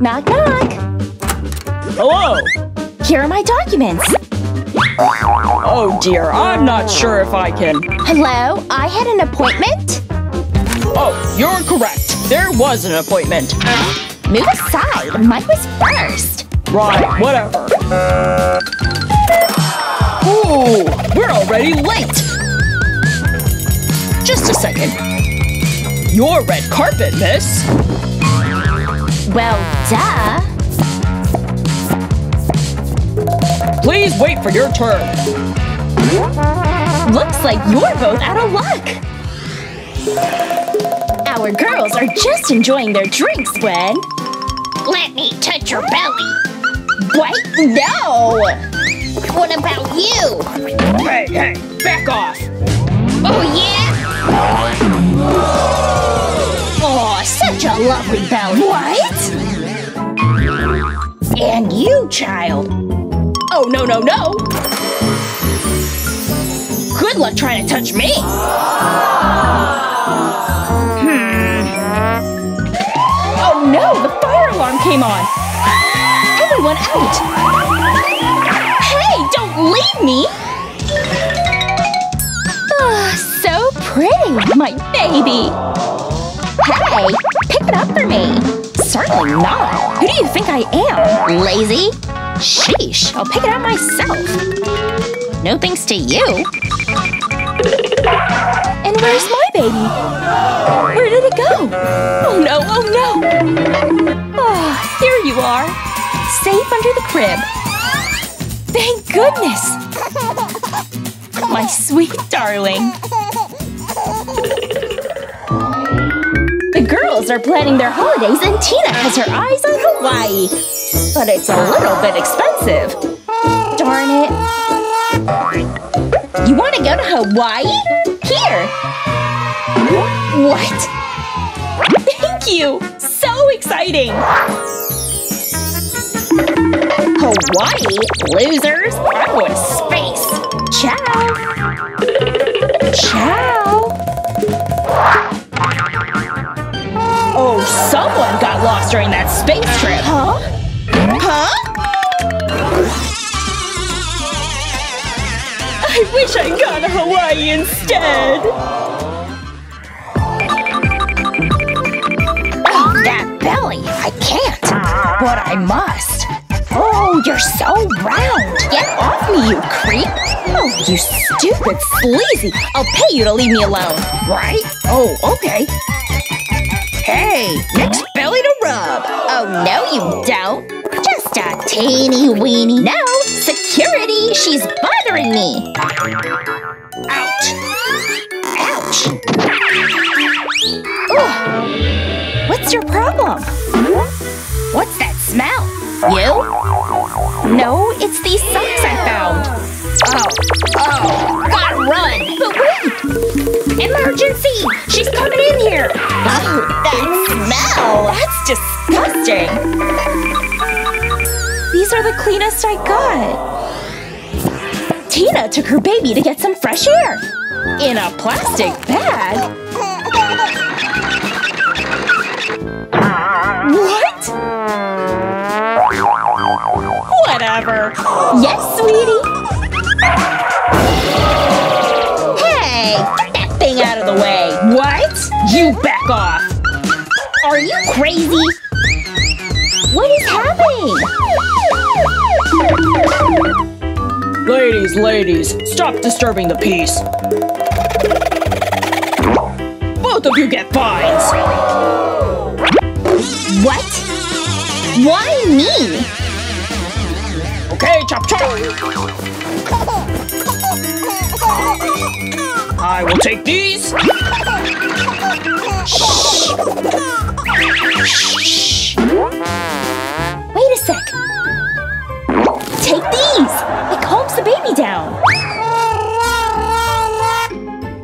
Knock, knock. Hello! Here are my documents. Oh dear, I'm not sure if I can… Hello? I had an appointment? Oh, you're correct. There was an appointment. Move aside. Mine was first. Right, whatever. Ooh, we're already late! Just a second. Your red carpet, miss! Well, duh. Please wait for your turn. Looks like you're both out of luck. Our girls are just enjoying their drinks when… Let me touch your belly. What? No! What about you? Hey, hey, back off! Oh, yeah? Oh, such a lovely belly. What? And you, child. Oh, no, no, no! Good luck trying to touch me! Hmm. Oh no, the fire alarm came on. Everyone out. Hey, don't leave me. Ah, so pretty, my baby. Hey, pick it up for me. Certainly not. Who do you think I am? Lazy? Sheesh, I'll pick it up myself. No thanks to you. And where's my baby? Where did it go? Oh no, oh no! Oh, here you are. Safe under the crib. Thank goodness! My sweet darling. Girls are planning their holidays and Tina has her eyes on Hawaii. But it's a little bit expensive. Darn it. You want to go to Hawaii? Here! What? Thank you! So exciting! Hawaii? Losers! Going to space! Ciao! Ciao! Oh, someone got lost during that space trip! Huh? Huh? I wish I'd gone to Hawaii instead! Oh, that belly! I can't! But I must! Oh, you're so round! Get off me, you creep! Oh, you stupid sleazy! I'll pay you to leave me alone, right? Oh, okay. Hey, next belly to rub! Oh, no you don't! Just a teeny weeny… No! Security! She's bothering me! Ouch! Ouch! Ugh. What's your problem? What's that smell? You? No, it's these socks I found. Oh, Emergency! She's coming in here! Oh, that smell. That's disgusting! These are the cleanest I got. Tina took her baby to get some fresh air. In a plastic bag? What? Whatever. Yes, sweetie? You back off. Are you crazy? What is happening? Ladies, ladies, stop disturbing the peace! Both of you get fines! What? Why me? Okay, chop chop! I will take these! Shh. Wait a sec. Take these. It calms the baby down.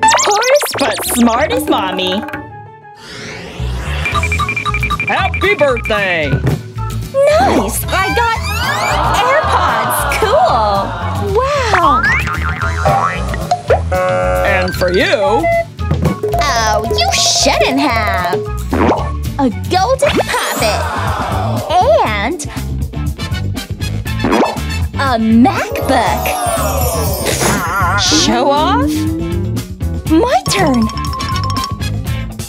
Hoarse but smart as mommy. Happy birthday! Nice. For you, Oh, you shouldn't have. a golden poppet, and a MacBook. Show off? My turn.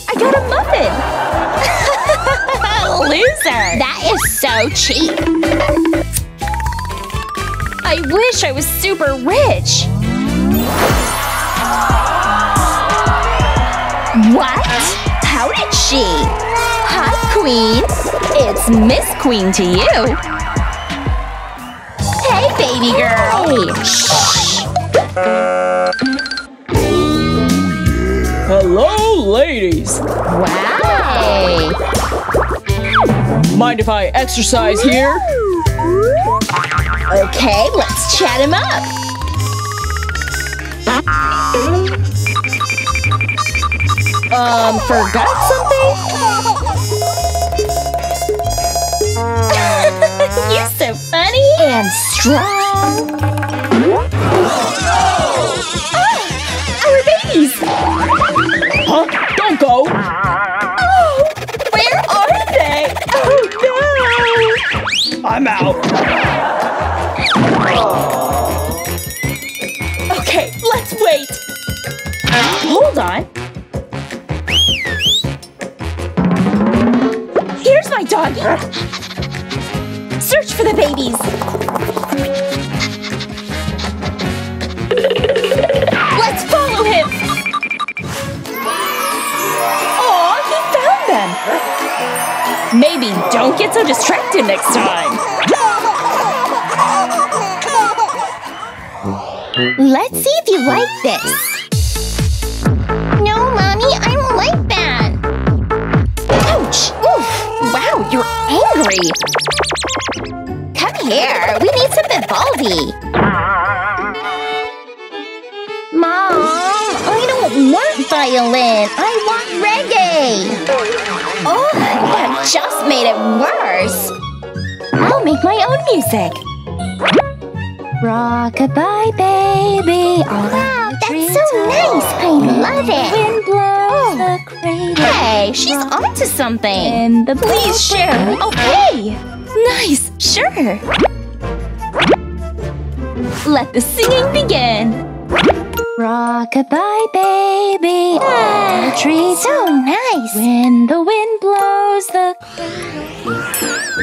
I got a muffin. Loser. That is so cheap. I wish I was super rich. What? How did she? Hi, Queen. It's Miss Queen to you. Hey, baby girl. Shh. Hello, ladies. Wow. Mind if I exercise here? Okay, let's chat him up. Um, forgot something? You're so funny and strong. Ah, our babies! Huh? Don't go! Oh, where are they? Oh no! I'm out. Okay, let's wait. Hold on. My doggy. Search for the babies. Let's follow him. Aw, he found them. Maybe don't get so distracted next time. Let's see if you like this. Angry! Come here, we need some Vivaldi! Mom, I don't want violin. I want reggae. Oh, that just made it worse! I'll make my own music! Rockabye baby, all Wow, that's so nice. I love it. Hey, she's onto something. And the Please share. Okay. Nice. Sure. Let the singing begin. Rockabye baby, all the trees So nice. When the wind blows the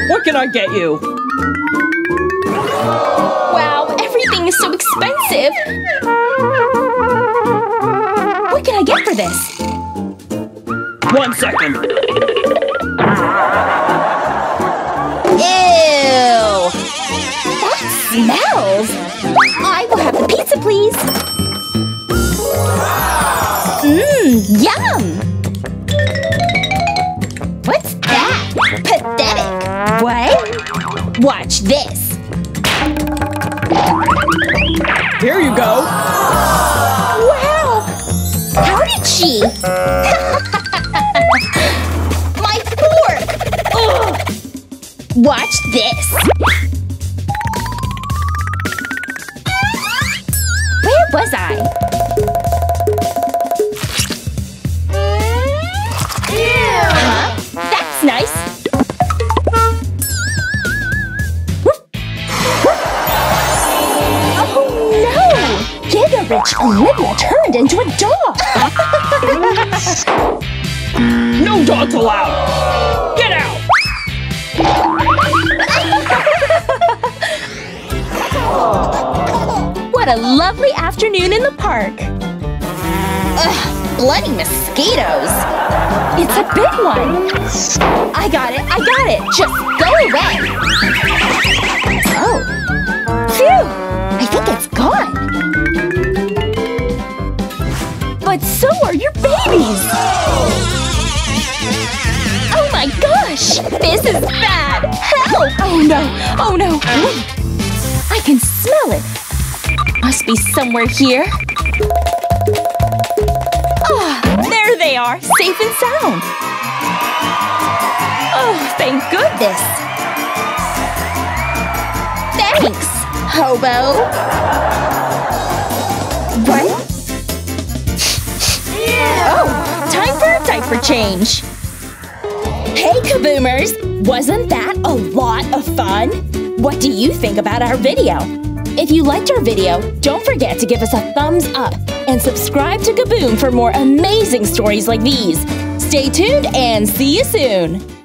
What can I get you? Wow, everything is so expensive. What can I get for this? One second. Ew! That smells! I will have the pizza, please. Mmm, yum! What's that? Pathetic. What? Watch this. Here you go. Watch this. Where was I? Huh? That's nice. Oh no! Get a rich Olivia turned into a dog! No dogs allowed. A lovely afternoon in the park! Ugh, bloody mosquitoes! It's a big one! I got it, I got it! Just go away! Oh. Phew! I think it's gone! But so are your babies! Oh my gosh! This is bad! Help! Oh no! Oh no! I can smell it! Be somewhere here. Ah, there they are, safe and sound. Oh, thank goodness. Thanks, hobo. What? Oh, time for a diaper change. Hey, Kaboomers! Wasn't that a lot of fun? What do you think about our video? If you liked our video, don't forget to give us a thumbs up and subscribe to Kaboom for more amazing stories like these. Stay tuned and see you soon!